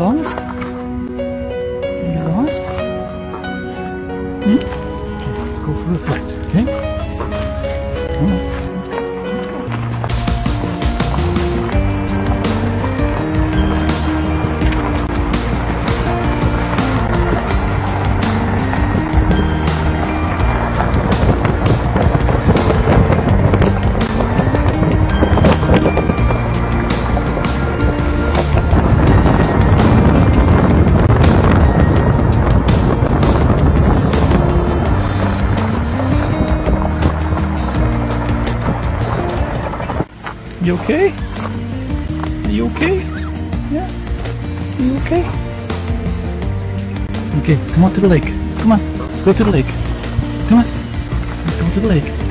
lost? You lost? Hmm? Okay, let's go for a flight, okay? You okay? You okay? Yeah? You okay? Okay, come on to the lake. Come on, let's go to the lake. Come on, let's go to the lake.